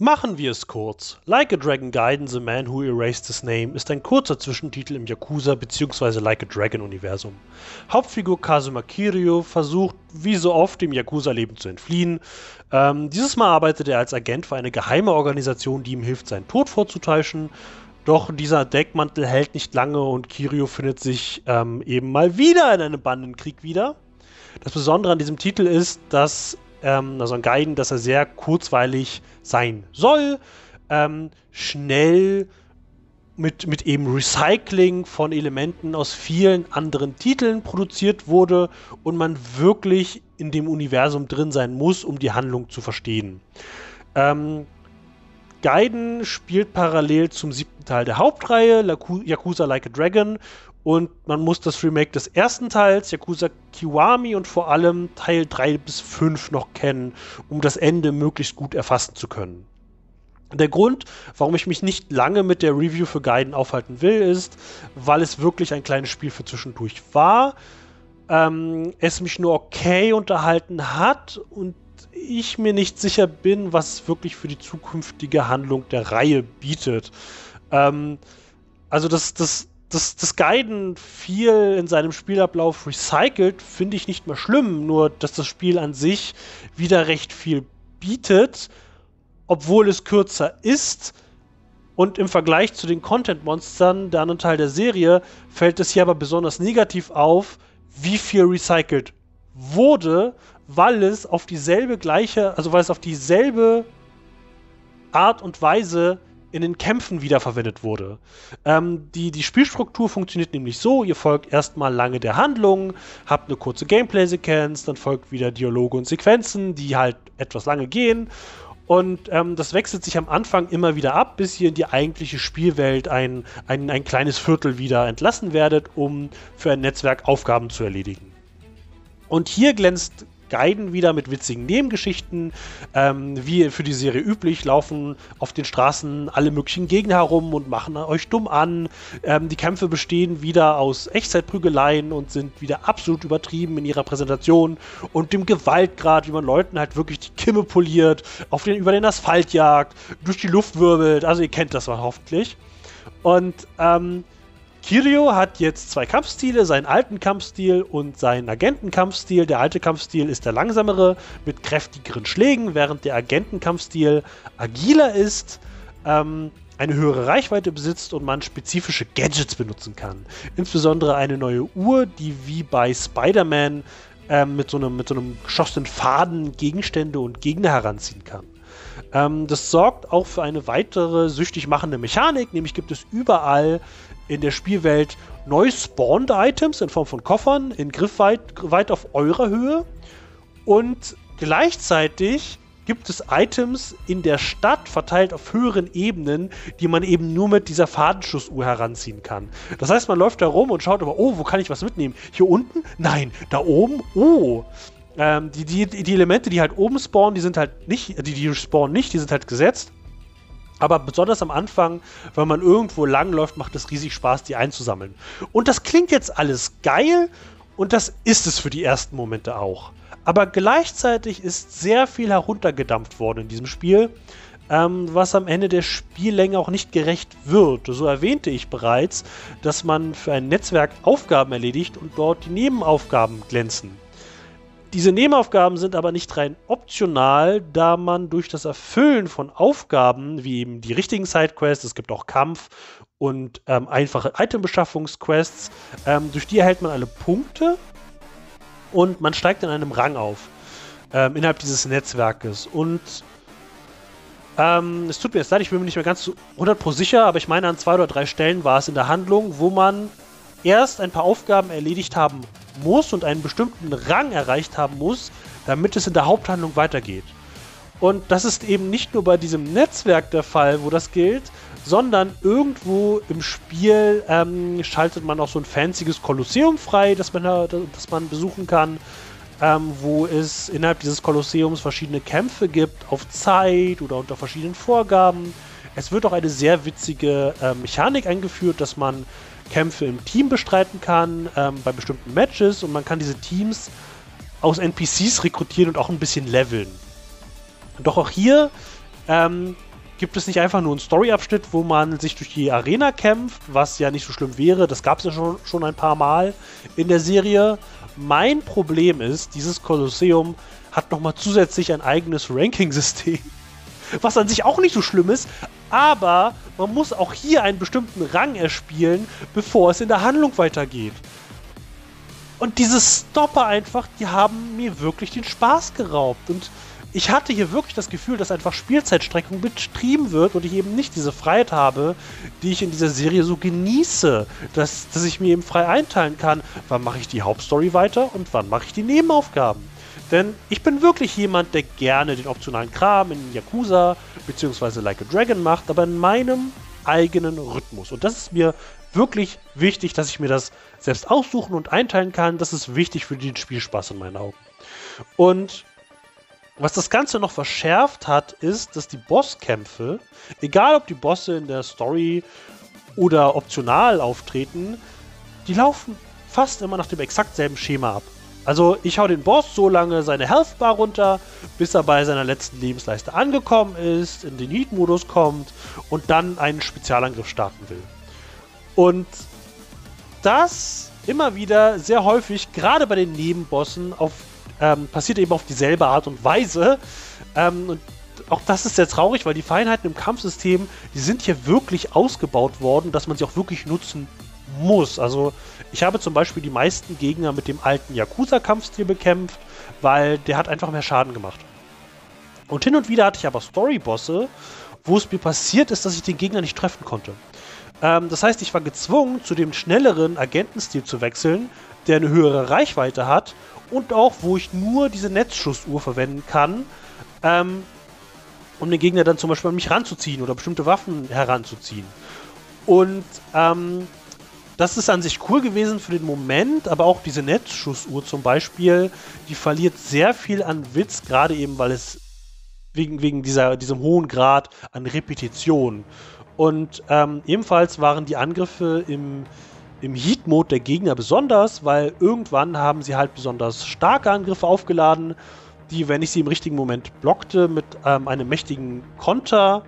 Machen wir es kurz. Like a Dragon Gaiden, The Man Who Erased His Name ist ein kurzer Zwischentitel im Yakuza- bzw. Like a Dragon-Universum. Hauptfigur Kazuma Kiryu versucht, wie so oft, dem Yakuza-Leben zu entfliehen. Ähm, dieses Mal arbeitet er als Agent für eine geheime Organisation, die ihm hilft, seinen Tod vorzutäuschen. Doch dieser Deckmantel hält nicht lange und Kiryu findet sich ähm, eben mal wieder in einem Bandenkrieg wieder. Das Besondere an diesem Titel ist, dass ähm, also ein Gaiden, dass er sehr kurzweilig sein soll, ähm, schnell mit, mit eben Recycling von Elementen aus vielen anderen Titeln produziert wurde und man wirklich in dem Universum drin sein muss, um die Handlung zu verstehen. Ähm, Gaiden spielt parallel zum siebten Teil der Hauptreihe, Yakuza Like a Dragon, und man muss das Remake des ersten Teils, Yakuza Kiwami und vor allem Teil 3 bis 5 noch kennen, um das Ende möglichst gut erfassen zu können. Der Grund, warum ich mich nicht lange mit der Review für Gaiden aufhalten will, ist, weil es wirklich ein kleines Spiel für zwischendurch war, ähm, es mich nur okay unterhalten hat und ich mir nicht sicher bin, was es wirklich für die zukünftige Handlung der Reihe bietet. Ähm, also das, das, das, das Guiden viel in seinem Spielablauf recycelt, finde ich nicht mehr schlimm, nur dass das Spiel an sich wieder recht viel bietet, obwohl es kürzer ist. Und im Vergleich zu den Content-Monstern, der anderen Teil der Serie, fällt es hier aber besonders negativ auf, wie viel recycelt wurde, weil es auf dieselbe gleiche, also weil es auf dieselbe Art und Weise in den Kämpfen wiederverwendet wurde. Ähm, die, die Spielstruktur funktioniert nämlich so, ihr folgt erstmal lange der Handlung, habt eine kurze Gameplay-Sequenz, dann folgt wieder Dialoge und Sequenzen, die halt etwas lange gehen. Und ähm, das wechselt sich am Anfang immer wieder ab, bis ihr in die eigentliche Spielwelt ein, ein, ein kleines Viertel wieder entlassen werdet, um für ein Netzwerk Aufgaben zu erledigen. Und hier glänzt Guiden wieder mit witzigen Nebengeschichten. Ähm, wie für die Serie üblich, laufen auf den Straßen alle möglichen Gegner herum und machen euch dumm an. Ähm, die Kämpfe bestehen wieder aus Echtzeitprügeleien und sind wieder absolut übertrieben in ihrer Präsentation und dem Gewaltgrad, wie man Leuten halt wirklich die Kimme poliert, auf den, über den Asphalt jagt, durch die Luft wirbelt. Also ihr kennt das mal hoffentlich. Und ähm, Kirio hat jetzt zwei Kampfstile, seinen alten Kampfstil und seinen Agentenkampfstil. Der alte Kampfstil ist der langsamere mit kräftigeren Schlägen, während der Agentenkampfstil agiler ist, ähm, eine höhere Reichweite besitzt und man spezifische Gadgets benutzen kann. Insbesondere eine neue Uhr, die wie bei Spider-Man ähm, mit, so einem, mit so einem geschossenen Faden Gegenstände und Gegner heranziehen kann. Ähm, das sorgt auch für eine weitere süchtig machende Mechanik, nämlich gibt es überall in der Spielwelt neu spawned Items in Form von Koffern in Griffweit weit auf eurer Höhe und gleichzeitig gibt es Items in der Stadt verteilt auf höheren Ebenen, die man eben nur mit dieser Fadenschussuhr heranziehen kann. Das heißt, man läuft da rum und schaut aber, oh, wo kann ich was mitnehmen? Hier unten? Nein. Da oben? Oh. Ähm, die, die, die Elemente, die halt oben spawnen, die sind halt nicht, die, die spawnen nicht, die sind halt gesetzt. Aber besonders am Anfang, wenn man irgendwo langläuft, macht es riesig Spaß, die einzusammeln. Und das klingt jetzt alles geil und das ist es für die ersten Momente auch. Aber gleichzeitig ist sehr viel heruntergedampft worden in diesem Spiel, ähm, was am Ende der Spiellänge auch nicht gerecht wird. So erwähnte ich bereits, dass man für ein Netzwerk Aufgaben erledigt und dort die Nebenaufgaben glänzen. Diese Nebenaufgaben sind aber nicht rein optional, da man durch das Erfüllen von Aufgaben, wie eben die richtigen Sidequests, es gibt auch Kampf und ähm, einfache Itembeschaffungsquests, ähm, durch die erhält man alle Punkte und man steigt in einem Rang auf ähm, innerhalb dieses Netzwerkes. Und ähm, es tut mir jetzt leid, ich bin mir nicht mehr ganz 100% sicher, aber ich meine, an zwei oder drei Stellen war es in der Handlung, wo man erst ein paar Aufgaben erledigt haben muss und einen bestimmten Rang erreicht haben muss, damit es in der Haupthandlung weitergeht. Und das ist eben nicht nur bei diesem Netzwerk der Fall, wo das gilt, sondern irgendwo im Spiel ähm, schaltet man auch so ein fancyes Kolosseum frei, das man, das man besuchen kann, ähm, wo es innerhalb dieses Kolosseums verschiedene Kämpfe gibt, auf Zeit oder unter verschiedenen Vorgaben. Es wird auch eine sehr witzige äh, Mechanik eingeführt, dass man Kämpfe im Team bestreiten kann, ähm, bei bestimmten Matches und man kann diese Teams aus NPCs rekrutieren und auch ein bisschen leveln. Doch auch hier ähm, gibt es nicht einfach nur einen Story-Abschnitt, wo man sich durch die Arena kämpft, was ja nicht so schlimm wäre. Das gab es ja schon, schon ein paar Mal in der Serie. Mein Problem ist, dieses Kolosseum hat nochmal zusätzlich ein eigenes Ranking-System. Was an sich auch nicht so schlimm ist, aber man muss auch hier einen bestimmten Rang erspielen, bevor es in der Handlung weitergeht. Und diese Stopper einfach, die haben mir wirklich den Spaß geraubt. Und ich hatte hier wirklich das Gefühl, dass einfach Spielzeitstreckung betrieben wird und ich eben nicht diese Freiheit habe, die ich in dieser Serie so genieße. Dass, dass ich mir eben frei einteilen kann, wann mache ich die Hauptstory weiter und wann mache ich die Nebenaufgaben. Denn ich bin wirklich jemand, der gerne den optionalen Kram in Yakuza bzw. Like a Dragon macht, aber in meinem eigenen Rhythmus. Und das ist mir wirklich wichtig, dass ich mir das selbst aussuchen und einteilen kann. Das ist wichtig für den Spielspaß in meinen Augen. Und was das Ganze noch verschärft hat, ist, dass die Bosskämpfe, egal ob die Bosse in der Story oder optional auftreten, die laufen fast immer nach dem exakt selben Schema ab. Also ich hau den Boss so lange seine Health Bar runter, bis er bei seiner letzten Lebensleiste angekommen ist, in den Heat-Modus kommt und dann einen Spezialangriff starten will. Und das immer wieder sehr häufig, gerade bei den Nebenbossen, auf ähm, passiert eben auf dieselbe Art und Weise. Ähm, und auch das ist sehr traurig, weil die Feinheiten im Kampfsystem, die sind hier wirklich ausgebaut worden, dass man sie auch wirklich nutzen muss. Also ich habe zum Beispiel die meisten Gegner mit dem alten Yakuza-Kampfstil bekämpft, weil der hat einfach mehr Schaden gemacht. Und hin und wieder hatte ich aber Story-Bosse, wo es mir passiert ist, dass ich den Gegner nicht treffen konnte. Ähm, das heißt, ich war gezwungen, zu dem schnelleren Agentenstil zu wechseln, der eine höhere Reichweite hat und auch, wo ich nur diese Netzschussuhr verwenden kann, ähm, um den Gegner dann zum Beispiel an mich ranzuziehen oder bestimmte Waffen heranzuziehen. Und ähm, das ist an sich cool gewesen für den Moment, aber auch diese Netzschussuhr zum Beispiel, die verliert sehr viel an Witz, gerade eben, weil es wegen, wegen dieser, diesem hohen Grad an Repetition. Und ähm, ebenfalls waren die Angriffe im, im Heat-Mode der Gegner besonders, weil irgendwann haben sie halt besonders starke Angriffe aufgeladen, die, wenn ich sie im richtigen Moment blockte, mit ähm, einem mächtigen Konter,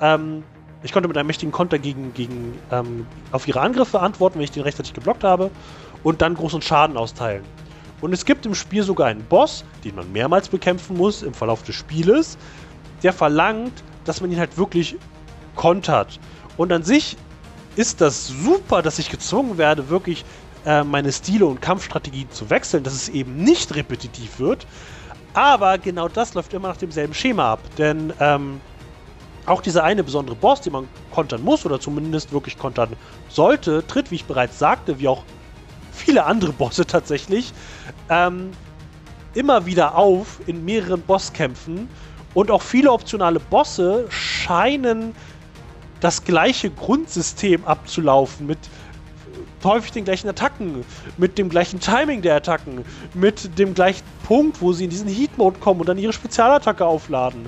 ähm, ich konnte mit einem mächtigen Konter gegen, gegen ähm, auf ihre Angriffe antworten, wenn ich den rechtzeitig geblockt habe, und dann großen Schaden austeilen. Und es gibt im Spiel sogar einen Boss, den man mehrmals bekämpfen muss im Verlauf des Spieles, der verlangt, dass man ihn halt wirklich kontert. Und an sich ist das super, dass ich gezwungen werde, wirklich äh, meine Stile und Kampfstrategien zu wechseln, dass es eben nicht repetitiv wird. Aber genau das läuft immer nach demselben Schema ab. Denn ähm, auch dieser eine besondere Boss, den man kontern muss oder zumindest wirklich kontern sollte, tritt, wie ich bereits sagte, wie auch viele andere Bosse tatsächlich, ähm, immer wieder auf in mehreren Bosskämpfen. Und auch viele optionale Bosse scheinen das gleiche Grundsystem abzulaufen mit häufig den gleichen Attacken, mit dem gleichen Timing der Attacken, mit dem gleichen Punkt, wo sie in diesen Heat-Mode kommen und dann ihre Spezialattacke aufladen.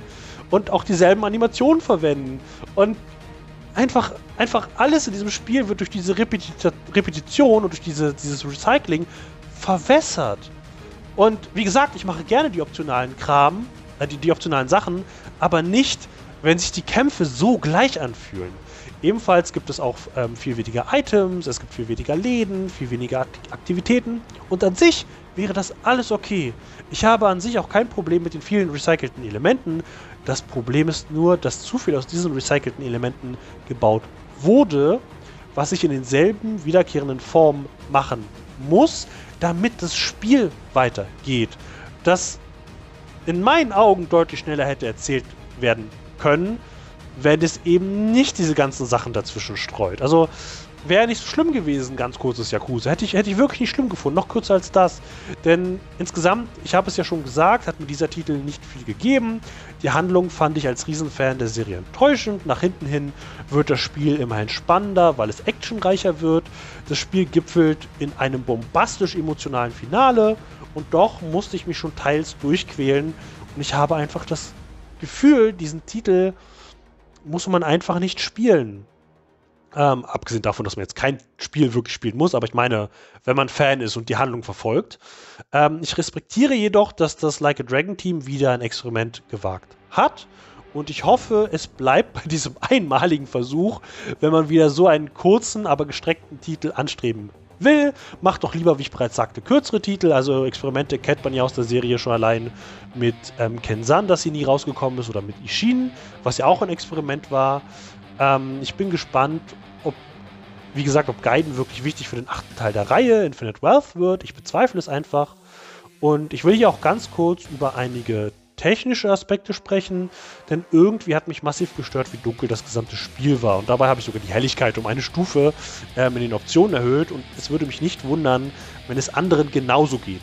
Und auch dieselben Animationen verwenden. Und einfach, einfach alles in diesem Spiel wird durch diese Repeti Repetition und durch diese, dieses Recycling verwässert. Und wie gesagt, ich mache gerne die optionalen Kram, äh, die, die optionalen Sachen, aber nicht wenn sich die Kämpfe so gleich anfühlen. Ebenfalls gibt es auch ähm, viel weniger Items, es gibt viel weniger Läden, viel weniger Aktivitäten und an sich wäre das alles okay. Ich habe an sich auch kein Problem mit den vielen recycelten Elementen. Das Problem ist nur, dass zu viel aus diesen recycelten Elementen gebaut wurde, was ich in denselben wiederkehrenden Formen machen muss, damit das Spiel weitergeht. Das in meinen Augen deutlich schneller hätte erzählt werden können, wenn es eben nicht diese ganzen Sachen dazwischen streut. Also wäre nicht so schlimm gewesen, ganz kurzes Yakuza. Hätte ich, hätte ich wirklich nicht schlimm gefunden, noch kürzer als das. Denn insgesamt, ich habe es ja schon gesagt, hat mir dieser Titel nicht viel gegeben. Die Handlung fand ich als Riesenfan der Serie enttäuschend. Nach hinten hin wird das Spiel immerhin spannender, weil es actionreicher wird. Das Spiel gipfelt in einem bombastisch emotionalen Finale. Und doch musste ich mich schon teils durchquälen. Und ich habe einfach das Gefühl, diesen Titel muss man einfach nicht spielen. Ähm, abgesehen davon, dass man jetzt kein Spiel wirklich spielen muss, aber ich meine, wenn man Fan ist und die Handlung verfolgt. Ähm, ich respektiere jedoch, dass das Like a Dragon Team wieder ein Experiment gewagt hat Und ich hoffe, es bleibt bei diesem einmaligen Versuch, wenn man wieder so einen kurzen, aber gestreckten Titel anstreben will, macht doch lieber, wie ich bereits sagte, kürzere Titel. Also Experimente kennt man ja aus der Serie schon allein mit ähm, Kensan, dass sie nie rausgekommen ist, oder mit Ishin, was ja auch ein Experiment war. Ähm, ich bin gespannt, ob, wie gesagt, ob Gaiden wirklich wichtig für den achten Teil der Reihe Infinite Wealth wird. Ich bezweifle es einfach. Und ich will hier auch ganz kurz über einige technische Aspekte sprechen, denn irgendwie hat mich massiv gestört, wie dunkel das gesamte Spiel war. Und dabei habe ich sogar die Helligkeit um eine Stufe ähm, in den Optionen erhöht und es würde mich nicht wundern, wenn es anderen genauso geht.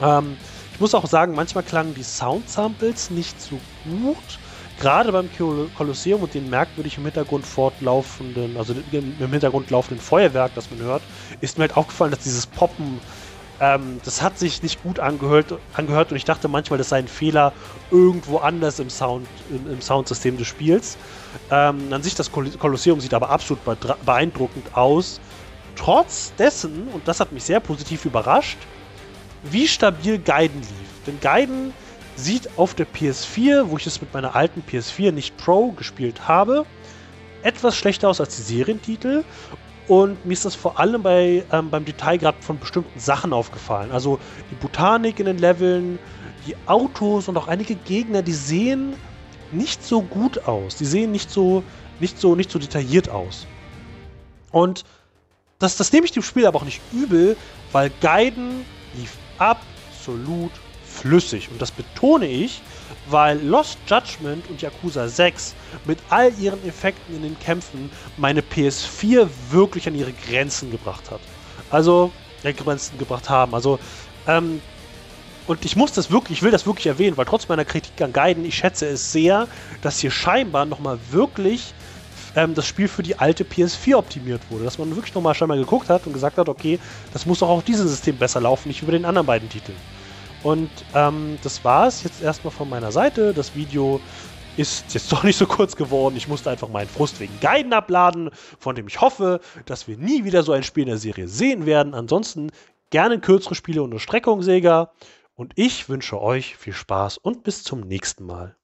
Ähm, ich muss auch sagen, manchmal klangen die Sound-Samples nicht so gut. Gerade beim Kolosseum und den merkwürdig im Hintergrund fortlaufenden, also im Hintergrund laufenden Feuerwerk, das man hört, ist mir halt aufgefallen, dass dieses Poppen ähm, das hat sich nicht gut angehört, angehört und ich dachte manchmal, das sei ein Fehler irgendwo anders im, Sound, im, im Soundsystem des Spiels. Ähm, an sich, das Kolosseum sieht aber absolut beeindruckend aus. Trotz dessen, und das hat mich sehr positiv überrascht, wie stabil Gaiden lief. Denn Gaiden sieht auf der PS4, wo ich es mit meiner alten PS4 nicht Pro gespielt habe, etwas schlechter aus als die Serientitel und mir ist das vor allem bei, ähm, beim Detailgrad von bestimmten Sachen aufgefallen. Also die Botanik in den Leveln, die Autos und auch einige Gegner, die sehen nicht so gut aus. Die sehen nicht so, nicht so, nicht so detailliert aus. Und das, das nehme ich dem Spiel aber auch nicht übel, weil Gaiden lief absolut flüssig. Und das betone ich, weil Lost Judgment und Yakuza 6 mit all ihren Effekten in den Kämpfen meine PS4 wirklich an ihre Grenzen gebracht hat. Also, ja, Grenzen gebracht haben. Also, ähm, und ich muss das wirklich, ich will das wirklich erwähnen, weil trotz meiner Kritik an Gaiden, ich schätze es sehr, dass hier scheinbar nochmal wirklich ähm, das Spiel für die alte PS4 optimiert wurde. Dass man wirklich nochmal scheinbar geguckt hat und gesagt hat, okay, das muss doch auf diesem System besser laufen, nicht über den anderen beiden Titeln. Und ähm, das war es jetzt erstmal von meiner Seite. Das Video ist jetzt doch nicht so kurz geworden. Ich musste einfach meinen Frust wegen Guiden abladen, von dem ich hoffe, dass wir nie wieder so ein Spiel in der Serie sehen werden. Ansonsten gerne kürzere Spiele unter Streckung, Sega. Und ich wünsche euch viel Spaß und bis zum nächsten Mal.